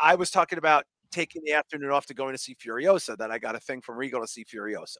I was talking about taking the afternoon off to going to see Furiosa. That I got a thing from Regal to see Furiosa.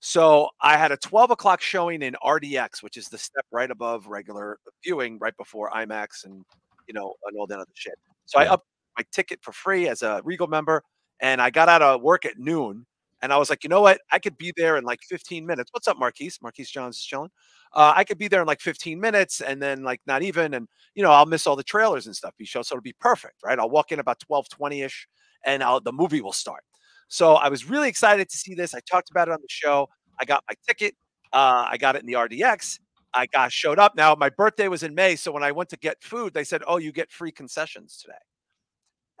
So I had a 12 o'clock showing in RPX, which is the step right above regular viewing, right before IMAX and you know and all that other shit. So I up my ticket for free as a Regal member, and I got out of work at noon. And I was like, you know what? I could be there in like 15 minutes. What's up, Marquise? Marquise Johns is chilling. Uh, I could be there in like 15 minutes and then like not even. And, you know, I'll miss all the trailers and stuff. Be show. So it'll be perfect, right? I'll walk in about 12, 20 ish and I'll, the movie will start. So I was really excited to see this. I talked about it on the show. I got my ticket. Uh, I got it in the RPX. I got showed up. Now my birthday was in May, so when I went to get food, they said, "Oh, you get free concessions today."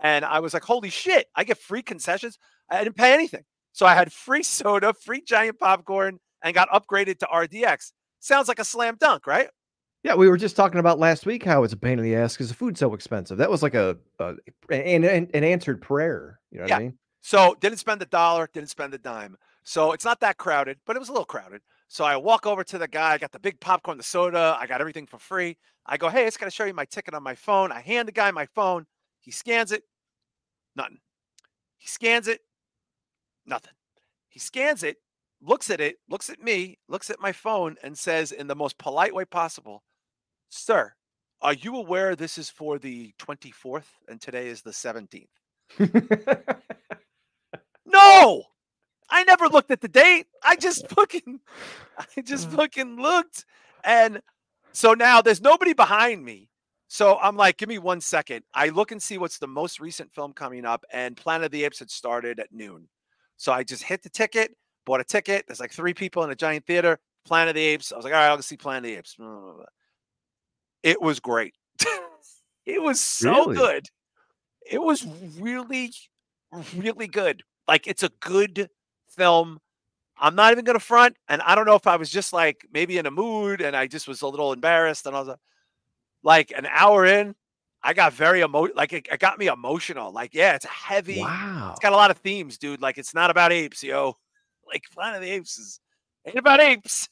And I was like, "Holy shit! I get free concessions! I didn't pay anything." So I had free soda, free giant popcorn, and got upgraded to RPX. Sounds like a slam dunk, right? Yeah, we were just talking about last week how it's a pain in the ass because the food's so expensive. That was like a, a an, an, an answered prayer. You know what Yeah. I mean? So didn't spend a dollar, didn't spend a dime. So it's not that crowded, but it was a little crowded. So I walk over to the guy, I got the big popcorn, the soda, I got everything for free. I go, hey, it's gonna show you my ticket on my phone. I hand the guy my phone, he scans it, nothing. He scans it, nothing. He scans it, looks at it, looks at me, looks at my phone, and says in the most polite way possible, Sir, are you aware this is for the 24th and today is the 17th? No, I never looked at the date. I just fucking, I just fucking looked, and so now there's nobody behind me. So I'm like, give me one second. I look and see what's the most recent film coming up, and Planet of the Apes had started at noon. So I just hit the ticket, bought a ticket. There's like three people in a giant theater. Planet of the Apes. I was like, all right, I'll go see Planet of the Apes. It was great. it was so Really? good. It was really, really good. Like it's a good film. I'm not even gonna front, and I don't know if I was just like maybe in a mood and I just was a little embarrassed, and I was uh, like an hour in, I got very emo like it, it got me emotional. Like, yeah, it's heavy. wow. It's got a lot of themes, dude. Like, it's not about apes, yo. Like, Planet of the Apes is ain't about apes.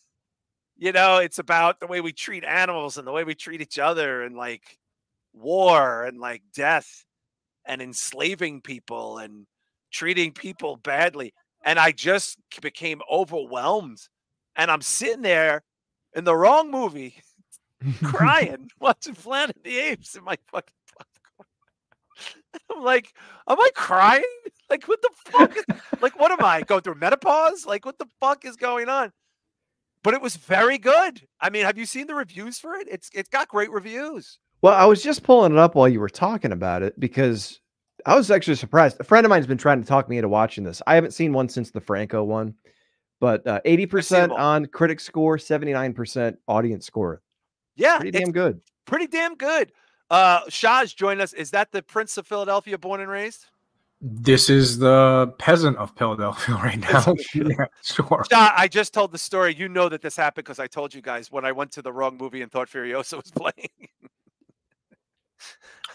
You know, it's about the way we treat animals and the way we treat each other, and like war and like death and enslaving people and treating people badly. And I just became overwhelmed. And I'm sitting there in the wrong movie, crying, watching Planet of the Apes in my fucking popcorn. I'm like, am I crying? Like, what the fuck? Is, like, what am I going through menopause? Like, what the fuck is going on? But it was very good. I mean, have you seen the reviews for it? It's it's got great reviews. Well, I was just pulling it up while you were talking about it because I was actually surprised. A friend of mine's been trying to talk me into watching this. I haven't seen one since the Franco one, but uh, 80% on critic score, 79% audience score. Yeah, Pretty damn good. pretty damn good. Uh Shah's joined us. Is that the Prince of Philadelphia born and raised? This is the peasant of Philadelphia right now. yeah, sure. Shah, I just told the story. You know that this happened because I told you guys when I went to the wrong movie and thought Furiosa was playing.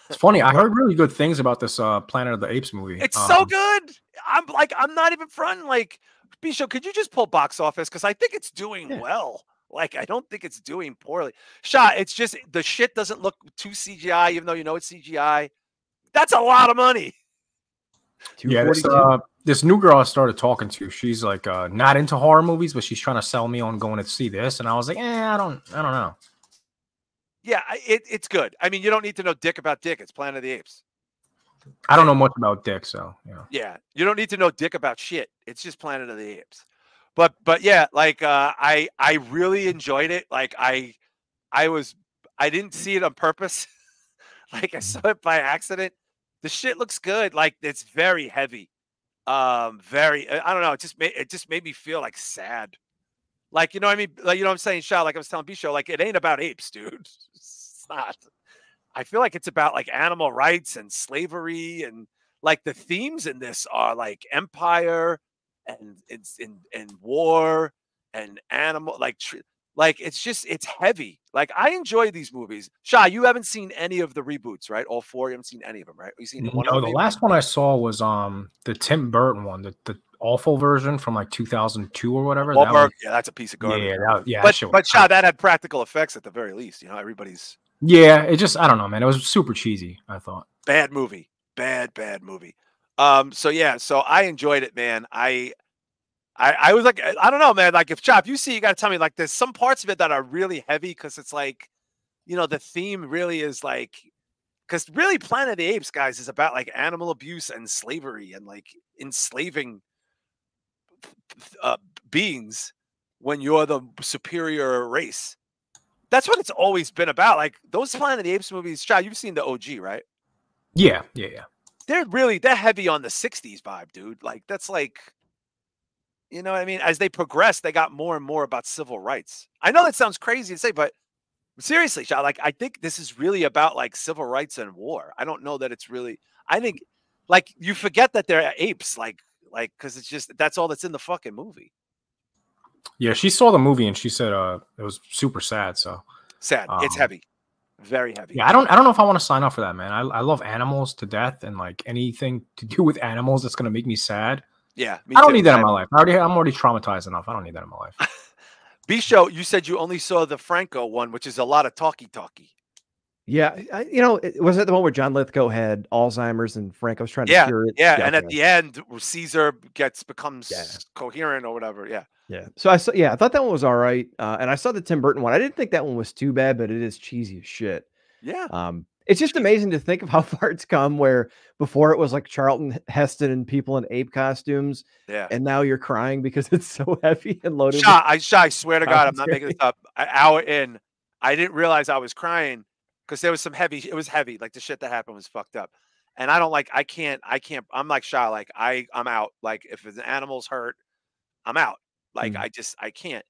It's funny. I heard really good things about this uh, Planet of the Apes movie. It's so Um, good. I'm like, I'm not even fronting. Like, Bisho, could you just pull box office? Because I think it's doing Yeah. well. Like, I don't think it's doing poorly. Shah, it's just the shit doesn't look too CGI, even though you know it's CGI. That's a lot of money. Yeah, this, uh, this new girl I started talking to, she's like uh, not into horror movies, but she's trying to sell me on going to see this, and I was like, eh, I don't, I don't know. Yeah, it, it's good. I mean, you don't need to know dick about dick. It's Planet of the Apes. I don't know much about Dick, so yeah. Yeah, you don't need to know dick about shit. It's just Planet of the Apes. But but yeah, like uh, I I really enjoyed it. Like I I was I didn't see it on purpose. like I saw it by accident. The shit looks good. Like it's very heavy. Um, very. I don't know. It just made it just made me feel like sad. Like you know what I mean? Like you know what I'm saying, Shah. Like I was telling B show, like it ain't about apes, dude. It's not. I feel like it's about like animal rights and slavery and like the themes in this are like empire and it's in and war and animal like tr- like it's just it's heavy. Like I enjoy these movies. Shah, you haven't seen any of the reboots, right? All four. You haven't seen any of them, right? You seen one No, the last one I saw was um the Tim Burton one, the, the awful version from like 2002 or whatever. That was, yeah, that's a piece of garbage. yeah, that, yeah, but but Shah, that had practical effects at the very least. You know, everybody's yeah, it just I don't know, man. It was super cheesy. I thought. bad movie. bad, bad movie. Um, so yeah, so I enjoyed it, man. I I, I was like, I don't know, man. Like, if Chop, you see, you got to tell me, like, there's some parts of it that are really heavy because it's like, you know, the theme really is like, because really, Planet of the Apes, guys, is about like animal abuse and slavery and like enslaving uh, beings when you're the superior race. That's what it's always been about. Like those Planet of the Apes movies, Chop, you've seen the OG, right? Yeah, yeah, yeah. They're really they're heavy on the '60s vibe, dude. Like that's like you know what I mean? As they progress, they got more and more about civil rights. I know that sounds crazy to say, but seriously, Shah, like I think this is really about like civil rights and war. I don't know that it's really. I think like you forget that they're apes, like like because it's just that's all that's in the fucking movie. Yeah, she saw the movie and she said uh it was super sad. So sad. Um, it's heavy, very heavy. Yeah, I don't I don't know if I want to sign up for that, man. I I love animals to death and like anything to do with animals that's gonna make me sad. Yeah, I don't too. need that in my life. I already, I'm already traumatized enough. I don't need that in my life. B show, you said you only saw the Franco one, which is a lot of talky talky. Yeah, I, you know, it, was it the one where John Lithgow had Alzheimer's and Franco's trying to yeah, cure it? Yeah, yeah and at the end, Caesar gets becomes yeah. coherent or whatever. Yeah, yeah. So I saw, yeah, I thought that one was all right, uh, and I saw the Tim Burton one. I didn't think that one was too bad, but it is cheesy as shit. Yeah. Um, it's just amazing to think of how far it's come where before it was like Charlton Heston and people in ape costumes. Yeah. And now you're crying because it's so heavy and loaded. Shot, I, I swear to God, I'm not making this up. An hour in, I didn't realize I was crying because there was some heavy, it was heavy. Like the shit that happened was fucked up. And I don't like, I can't, I can't, I'm like Shah, like I, I'm out. Like if an animal's hurt, I'm out. Like mm. I just, I can't.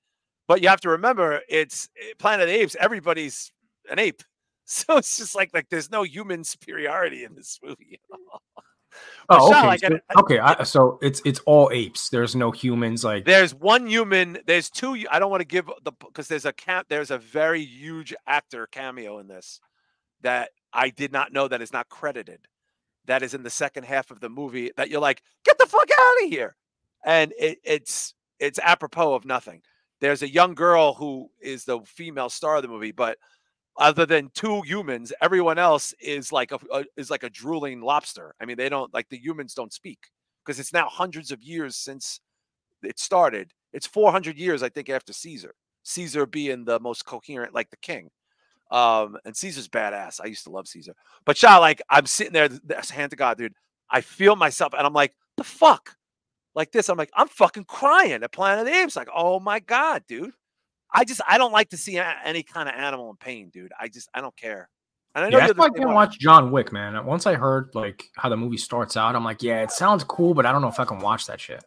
But you have to remember, it's eh, Planet of the Apes. Everybody's an ape. So it's just like like there's no human superiority in this movie. oh, okay. Like, so, I, okay. I, so it's it's all apes. There's no humans. Like there's one human. There's two. I don't want to give the because there's a camp. There's a very huge actor cameo in this that I did not know that is not credited. That is in the second half of the movie. That you're like, get the fuck out of here, and it, it's it's apropos of nothing. There's a young girl who is the female star of the movie, but other than two humans, everyone else is like a, a, is like a drooling lobster. I mean, they don't like the humans don't speak because it's now hundreds of years since it started. It's 400 years, I think, after Caesar. Caesar being the most coherent, like the king. Um, and Caesar's badass. I used to love Caesar. But Shah, like, I'm sitting there, hand to God, dude. I feel myself, and I'm like, the fuck? Like this. I'm like, I'm fucking crying at Planet of the Apes. Like, oh my God, dude. I just I don't like to see any kind of animal in pain, dude. I just I don't care. And I know yeah, that's why I didn't watch John Wick, man. Uh, once I heard like how the movie starts out, I'm like, yeah, it sounds cool, but I don't know if I can watch that shit.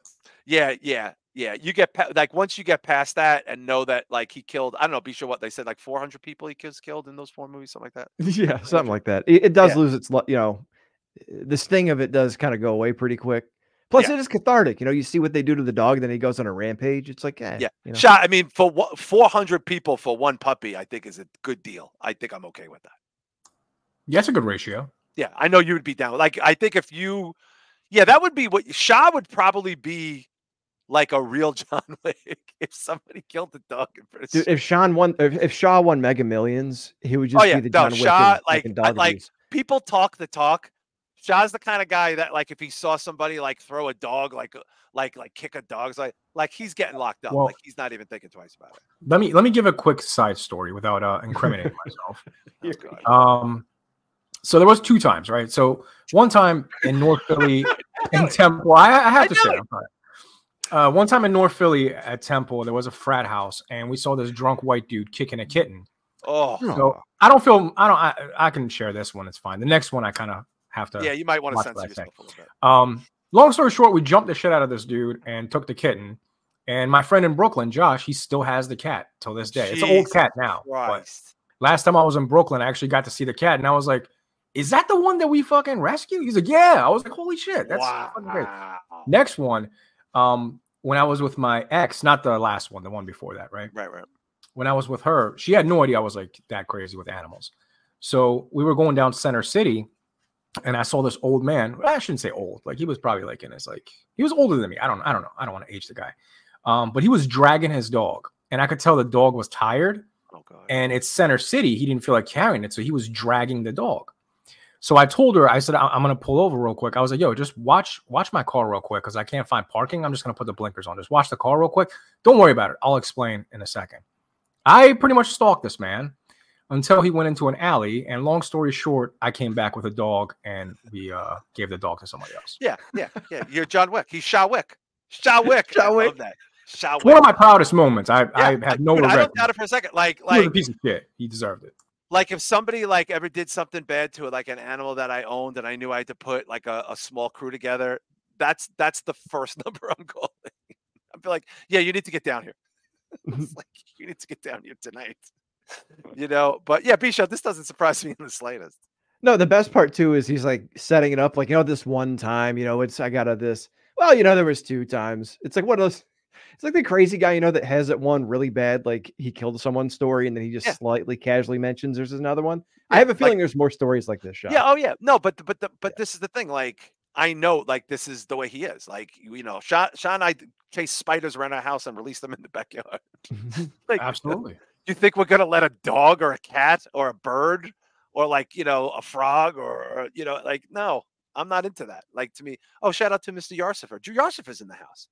Yeah, yeah, yeah. You get pa- like once you get past that and know that like he killed, I don't know, be sure what they said, like 400 people he kills killed in those four movies, something like that. Yeah, something like that. It, it does yeah. lose its, you know, the sting of it does kind of go away pretty quick. Plus, yeah. it is cathartic. You know, you see what they do to the dog, then he goes on a rampage. It's like, eh, yeah, you know. shot. I mean, for what, 400 people for one puppy, I think is a good deal. I think I'm okay with that. Yeah, that's a good ratio. Yeah, I know you would be down. Like, I think if you, yeah, that would be what Shah would probably be like a real John Wick if somebody killed the dog. Dude, if Sean won, if, if Shah won Mega Millions, he would oh, just oh, yeah. be the John no, Wick. Shah, like, like people talk the talk Shah's the kind of guy that like if he saw somebody like throw a dog like uh, like like kick a dog's like like he's getting locked up. Well, like he's not even thinking twice about it. Let me let me give a quick side story without uh, incriminating myself. um, so there was two times, right? So one time in North Philly in Temple, I, I have I to say, uh, one time in North Philly at Temple, there was a frat house, and we saw this drunk white dude kicking a kitten. Oh, so I don't feel I don't I, I can share this one. It's fine. The next one I kind of have to. Yeah, you might want to censor yourself a little bit. Um, long story short, we jumped the shit out of this dude and took the kitten. And my friend in Brooklyn, Josh, he still has the cat till this day. It's an old cat now. last time I was in Brooklyn, I actually got to see the cat, and I was like, "Is that the one that we fucking rescued?" He's like, "Yeah." I was like, "Holy shit, that's wow. fucking great." Next one, um, when I was with my ex, not the last one, the one before that, right? Right, right. When I was with her, she had no idea I was like that crazy with animals. So we were going down Center City, and I saw this old man. I shouldn't say old, like he was probably like in his like he was older than me. I don't I don't know. I don't want to age the guy. Um, but he was dragging his dog, and I could tell the dog was tired. Oh god. And it's Center City. He didn't feel like carrying it, so he was dragging the dog. So I told her, I said, I'm gonna pull over real quick. I was like, yo, just watch watch my car real quick because I can't find parking. I'm just gonna put the blinkers on. Just watch the car real quick. Don't worry about it. I'll explain in a second. I pretty much stalked this man until he went into an alley. And long story short, I came back with a dog and we uh, gave the dog to somebody else. Yeah, yeah, yeah. You're John Wick. He's Shah Wick. Shah Wick. Shah Wick. that. Shah Wick. One of my proudest moments. I, yeah, I have no dude, regret. I don't doubt it for a second. Like, like he a piece of shit. He deserved it like if somebody like ever did something bad to it, like an animal that I owned and I knew I had to put like a, a small crew together, that's that's the first number I'm calling. I'd be like, yeah, you need to get down here. like you need to get down here tonight. you know, but yeah, Bisha, this doesn't surprise me in the slightest. No, the best part too is he's like setting it up like, you know, this one time, you know, it's I got a this. Well, you know, there was two times. It's like one of those it's like the crazy guy, you know, that has it one really bad, like he killed someone's story, and then he just yeah. slightly casually mentions there's another one. Yeah, I have a feeling like, there's more stories like this. Shot. Yeah. Oh yeah. No, but but the, but yeah. this is the thing. Like I know, like this is the way he is. Like you know, Sean, Sean and I chase spiders around our house and release them in the backyard. like, Absolutely. You think we're gonna let a dog or a cat or a bird or like you know a frog or you know like no I'm not into that. Like to me, oh, shout out to Mr. Yarsifer. Drew Yarsifer's in the house.